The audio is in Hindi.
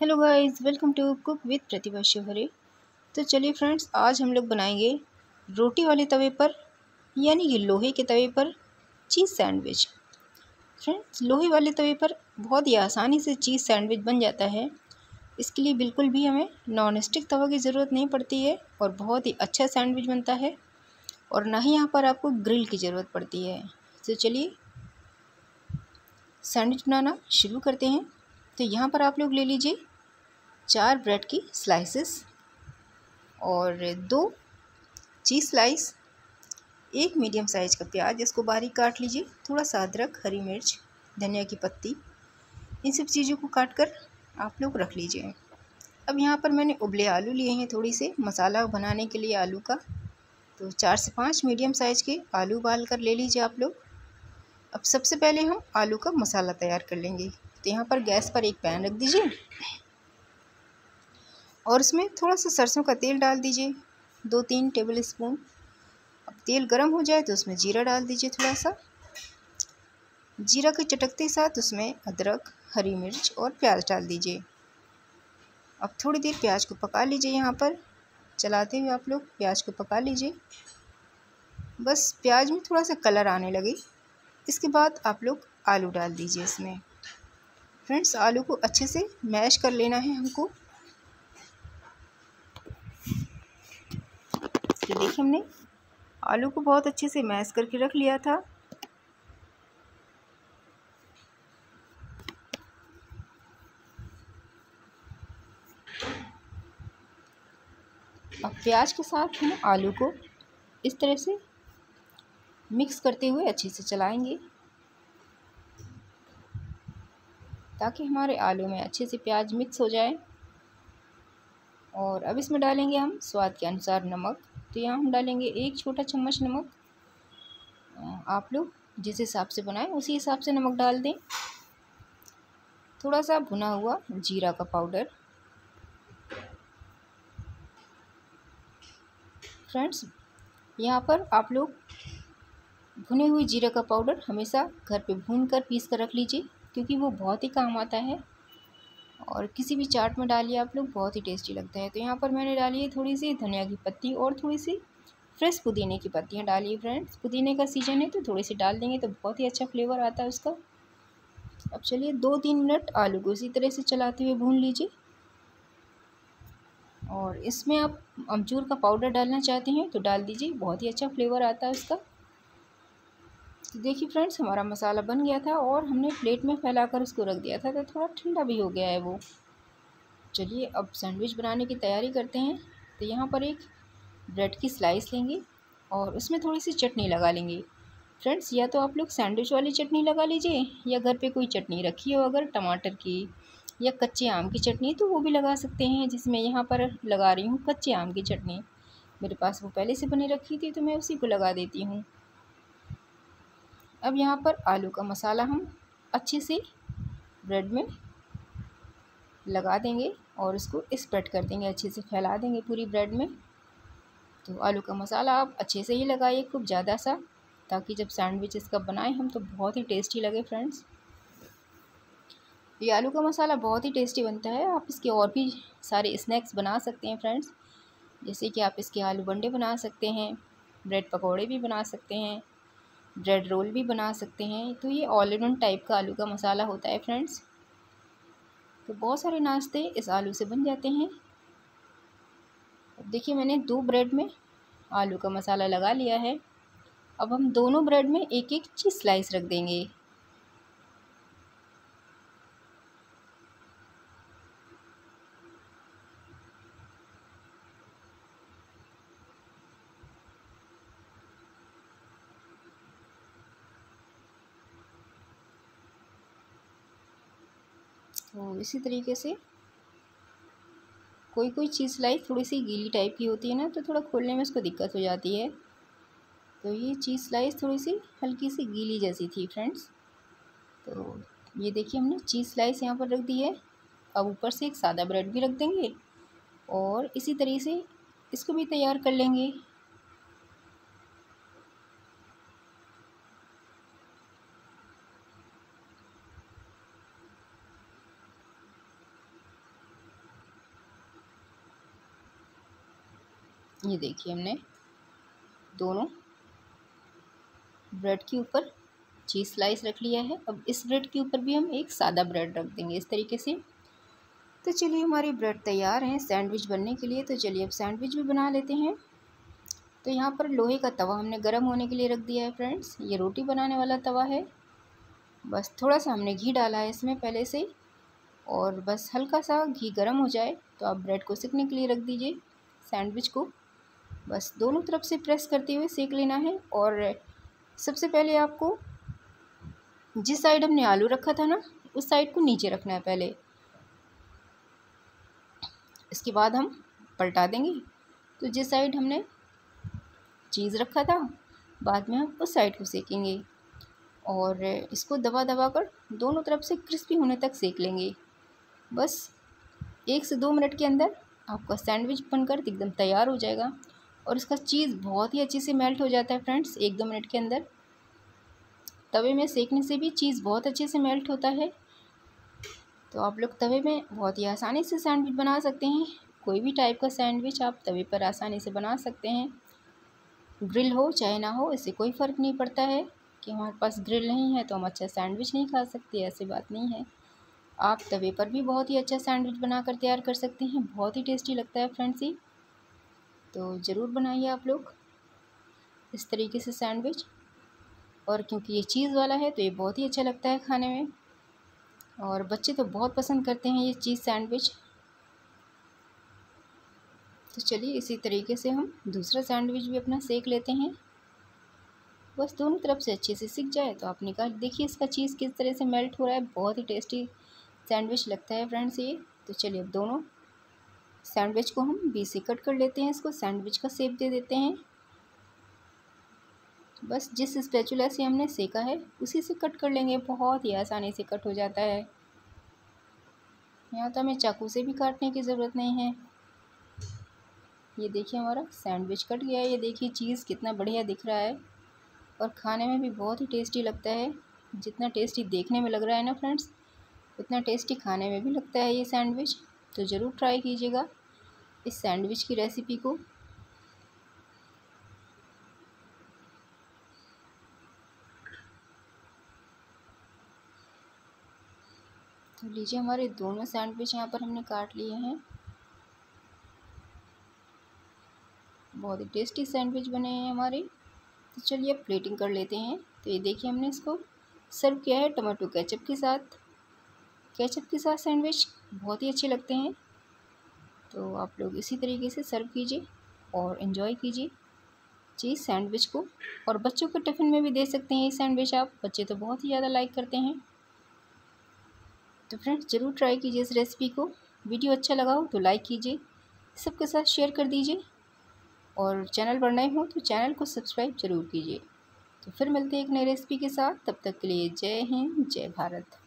Hello guys, welcome to cook with Pratibha Shivhare. तो चलिए फ्रेंड्स, आज हम लोग बनाएँगे रोटी वाले तवे पर, यानी कि लोहे के तवे पर चीज़ सैंडविच। फ्रेंड्स, लोहे वाले तवे पर बहुत ही आसानी से चीज़ सैंडविच बन जाता है। इसके लिए बिल्कुल भी हमें नॉन स्टिक तवा की ज़रूरत नहीं पड़ती है और बहुत ही अच्छा सैंडविच बनता है और ना ही यहाँ पर आपको ग्रिल की ज़रूरत पड़ती है। तो चलिए सैंडविच बनाना शुरू करते हैं। तो यहाँ पर आप लोग ले लीजिए चार ब्रेड की स्लाइसेस और दो चीज़ स्लाइस, एक मीडियम साइज़ का प्याज, इसको बारीक काट लीजिए। थोड़ा सा अदरक, हरी मिर्च, धनिया की पत्ती, इन सब चीज़ों को काट कर आप लोग रख लीजिए। अब यहाँ पर मैंने उबले आलू लिए हैं थोड़ी से, मसाला बनाने के लिए आलू का। तो चार से पाँच मीडियम साइज़ के आलू उबाल कर ले लीजिए आप लोग। अब सबसे पहले हम आलू का मसाला तैयार कर लेंगे। तो यहाँ पर गैस पर एक पैन रख दीजिए। और उसमें थोड़ा सा सरसों का तेल डाल दीजिए, दो तीन टेबल स्पून अब तेल गर्म हो जाए तो उसमें जीरा डाल दीजिए थोड़ा सा। जीरा के चटकते साथ उसमें अदरक, हरी मिर्च और प्याज डाल दीजिए। अब थोड़ी देर प्याज को पका लीजिए यहाँ पर। चलाते हुए आप लोग प्याज को पका लीजिए। बस प्याज में थोड़ा सा कलर आने लगे। इसके बाद आप लोग आलू डाल दीजिए इसमें। फ्रेंड्स, आलू को अच्छे से मैश कर लेना है हमको तो देखिए हमने। आलू को बहुत अच्छे से मैश करके रख लिया था। अब प्याज के साथ हम आलू को इस तरह से मिक्स करते हुए अच्छे से चलाएँगे। ताकि हमारे आलू में अच्छे से प्याज मिक्स हो जाए। और अब इसमें डालेंगे हम स्वाद के अनुसार नमक। तो यहाँ हम डालेंगे एक छोटा चम्मच नमक। आप लोग जिस हिसाब से बनाएँ, उसी हिसाब से नमक डाल दें। थोड़ा सा भुना हुआ जीरा का पाउडर। फ्रेंड्स, यहाँ पर आप लोग भुने हुए जीरा का पाउडर हमेशा घर पे भून कर पीस कर रख लीजिए, क्योंकि वो बहुत ही काम आता है। और किसी भी चाट में डालिए, आप लोग बहुत ही टेस्टी लगता है। तो यहाँ पर मैंने डाली है थोड़ी सी धनिया की पत्ती और थोड़ी सी फ्रेश पुदीने की पत्तियाँ डाली फ्रेंड्स। पुदीने का सीज़न है तो थोड़ी सी डाल देंगे तो बहुत ही अच्छा फ्लेवर आता है उसका। अब चलिए दो तीन मिनट आलू को इसी तरह से चलाते हुए भून लीजिए। और इसमें आप अमचूर का पाउडर डालना चाहते हैं तो डाल दीजिए, बहुत ही अच्छा फ्लेवर आता है उसका। तो देखिए फ्रेंड्स, हमारा मसाला बन गया था और हमने प्लेट में फैलाकर उसको रख दिया था तो थोड़ा ठंडा भी हो गया है वो। चलिए अब सैंडविच बनाने की तैयारी करते हैं। तो यहाँ पर एक ब्रेड की स्लाइस लेंगे और उसमें थोड़ी सी चटनी लगा लेंगे। फ्रेंड्स, या तो आप लोग सैंडविच वाली चटनी लगा लीजिए या घर पे कोई चटनी रखी हो अगर टमाटर की या कच्चे आम की चटनी तो वो भी लगा सकते हैं जिसमें यहाँ पर लगा रही हूँ कच्चे आम की चटनी। मेरे पास वो पहले से बनी रखी थी तो मैं उसी को लगा देती हूँ। अब यहाँ पर आलू का मसाला हम अच्छे से ब्रेड में लगा देंगे और उसको स्प्रेड कर देंगे, अच्छे से फैला देंगे पूरी ब्रेड में। तो आलू का मसाला आप अच्छे से ही लगाइए, खूब ज़्यादा सा, ताकि जब सैंडविच इसका बनाएँ हम तो बहुत ही टेस्टी लगे फ्रेंड्स ये आलू का मसाला बहुत ही टेस्टी बनता है, आप इसके और भी सारे स्नैक्स बना सकते हैं फ्रेंड्स जैसे कि आप इसके आलू बंडे बना सकते हैं ब्रेड पकौड़े भी बना सकते हैं। ब्रेड रोल भी बना सकते हैं। तो ये ऑल इन वन टाइप का आलू का मसाला होता है फ्रेंड्स तो बहुत सारे नाश्ते इस आलू से बन जाते हैं। देखिए मैंने दो ब्रेड में आलू का मसाला लगा लिया है। अब हम दोनों ब्रेड में एक एक चीज़ स्लाइस रख देंगे। तो इसी तरीके से कोई कोई चीज़ लाई थोड़ी सी गीली टाइप की होती है ना तो थोड़ा खोलने में उसको दिक्कत हो जाती है। तो ये चीज़ स्लाइस थोड़ी सी हल्की सी गीली जैसी थी, फ्रेंड्स। तो ये देखिए हमने चीज़ स्लाइस यहाँ पर रख दी है। अब ऊपर से एक सादा ब्रेड भी रख देंगे और इसी तरीके से इसको भी तैयार कर लेंगे। ये देखिए हमने दोनों। ब्रेड के ऊपर चीज़ स्लाइस रख लिया है। अब इस ब्रेड के ऊपर भी हम एक सादा ब्रेड रख देंगे इस तरीके से। तो चलिए हमारी ब्रेड तैयार हैं सैंडविच बनने के लिए। तो चलिए अब सैंडविच भी बना लेते हैं। तो यहाँ पर लोहे का तवा हमने गर्म होने के लिए रख दिया है फ्रेंड्स। ये रोटी बनाने वाला तवा है। बस थोड़ा सा हमने घी डाला है इसमें पहले से। और बस हल्का सा घी गर्म हो जाए तो आप ब्रेड को सिकने के लिए रख दीजिए। सैंडविच को बस दोनों तरफ़ से प्रेस करते हुए सेक लेना है और सबसे पहले आपको जिस साइड हमने आलू रखा था ना, उस साइड को नीचे रखना है पहले। इसके बाद हम पलटा देंगे। तो जिस साइड हमने चीज़ रखा था, बाद में हम उस साइड को सेकेंगे और इसको दबा दबा कर दोनों तरफ़ से क्रिस्पी होने तक सेक लेंगे। बस एक से दो मिनट के अंदर आपका सैंडविच बनकर एकदम तैयार हो जाएगा। और इसका चीज़ बहुत ही अच्छे से मेल्ट हो जाता है फ्रेंड्स, एक दो मिनट के अंदर। तवे में सेकने से भी चीज़ बहुत अच्छे से मेल्ट होता है। तो आप लोग तवे में बहुत ही आसानी से सैंडविच बना सकते हैं। कोई भी टाइप का सैंडविच आप तवे पर आसानी से बना सकते हैं। ग्रिल हो, चाहे ना हो, इससे कोई फ़र्क नहीं पड़ता है कि हमारे पास ग्रिल नहीं है तो हम अच्छा सैंडविच नहीं खा सकते, ऐसी बात नहीं है। आप तवे पर भी बहुत ही अच्छा सैंडविच बना कर तैयार कर सकते हैं। बहुत ही टेस्टी लगता है फ्रेंड्स ये। तो ज़रूर बनाइए आप लोग इस तरीके से सैंडविच। और क्योंकि ये चीज़ वाला है तो ये बहुत ही अच्छा लगता है खाने में। और बच्चे तो बहुत पसंद करते हैं ये चीज़ सैंडविच। तो चलिए इसी तरीके से हम दूसरा सैंडविच भी अपना सेक लेते हैं। बस दोनों तरफ़ से अच्छे से सीख जाए तो आपने कहा, देखिए इसका चीज़ किस तरह से मेल्ट हो रहा है, बहुत ही टेस्टी सैंडविच लगता है फ्रेंड्स ये। तो चलिए अब दोनों सैंडविच को हम बी से कट कर लेते हैं, इसको सैंडविच का सेप दे देते हैं। बस जिस स्पैचुला से हमने सेका है, उसी से कट कर लेंगे, बहुत ही आसानी से कट हो जाता है। यहाँ तो हमें चाकू से भी काटने की ज़रूरत नहीं है। ये देखिए हमारा सैंडविच कट गया है, ये देखिए चीज़ कितना बढ़िया दिख रहा है। और खाने में भी बहुत ही टेस्टी लगता है। जितना टेस्टी देखने में लग रहा है ना फ्रेंड्स, उतना टेस्टी खाने में भी लगता है ये सैंडविच। तो ज़रूर ट्राई कीजिएगा। इस सैंडविच की रेसिपी को। तो लीजिए हमारे दोनों सैंडविच यहाँ पर हमने काट लिए हैं। बहुत ही टेस्टी सैंडविच बने हैं हमारे। तो चलिए अब प्लेटिंग कर लेते हैं। तो ये देखिए हमने इसको। सर्व किया है टमाटो केचप के साथ। केचप के साथ सैंडविच बहुत ही अच्छे लगते हैं। तो आप लोग इसी तरीके से सर्व कीजिए और इन्जॉय कीजिए। चीज़ सैंडविच को। और बच्चों को टिफ़िन में भी दे सकते हैं ये सैंडविच आप। बच्चे तो बहुत ही ज़्यादा लाइक करते हैं। तो फ्रेंड्स ज़रूर ट्राई कीजिए इस रेसिपी को। वीडियो अच्छा लगा हो तो लाइक कीजिए। सबके साथ शेयर कर दीजिए। और चैनल पर नए हो तो चैनल को सब्सक्राइब ज़रूर कीजिए। तो फिर मिलते हैं एक नई रेसिपी के साथ। तब तक के लिए जय हिंद, जय भारत।